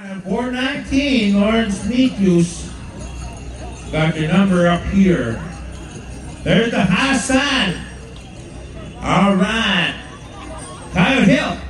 419, Lawrence Nikus. Got your number up here. There's the high. All right. Coyote Hill.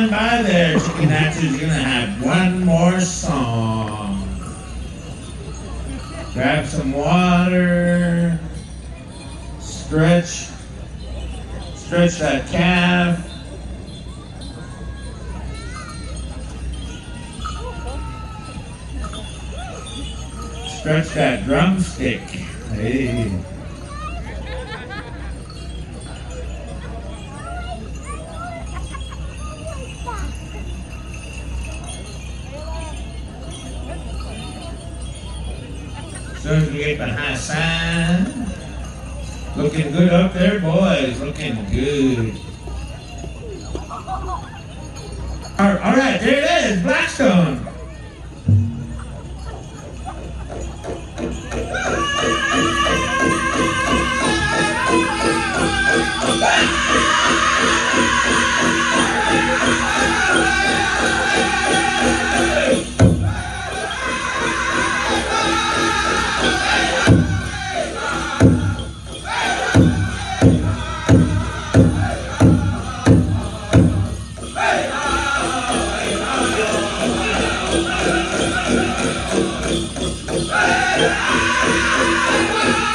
Stand by there. Chicken Hatcher's gonna have one more song. Grab some water. Stretch. Stretch that calf. Stretch that drumstick. Hey. Looking good up there, boys. Looking good. All right, there it is, Blackstone. はいはいはいはい。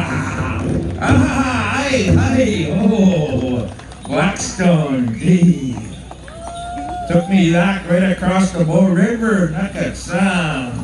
Ah, hi, hi, oh, Blackstone, Dee, Took me that right across the Bow River, not that sound.